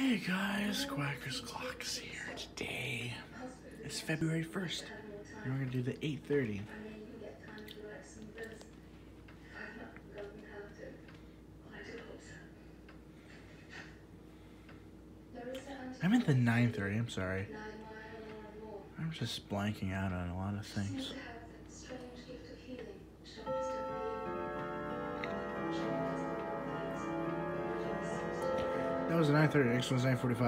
Hey guys, Quackers Clocks here. Today It's February 1st. And we're gonna do the 8.30. I meant the 9.30, I'm sorry. I'm just blanking out on a lot of things. That was the 9.30, next one's 9.45.